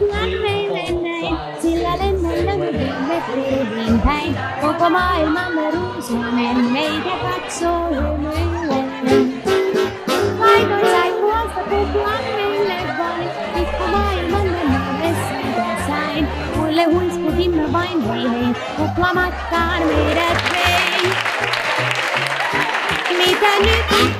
kuplan meille näin, sillä lennoillamme pilvet päin. Koko maailmamme ruusuinen meitä katsoo hymyillen. Laitoin sai puolta kuplan meille vain, pikku maailmamme naavessa sain. Muille huiskutimme vain hei hei, kuplamatkaan meidät vei. Mitä nyt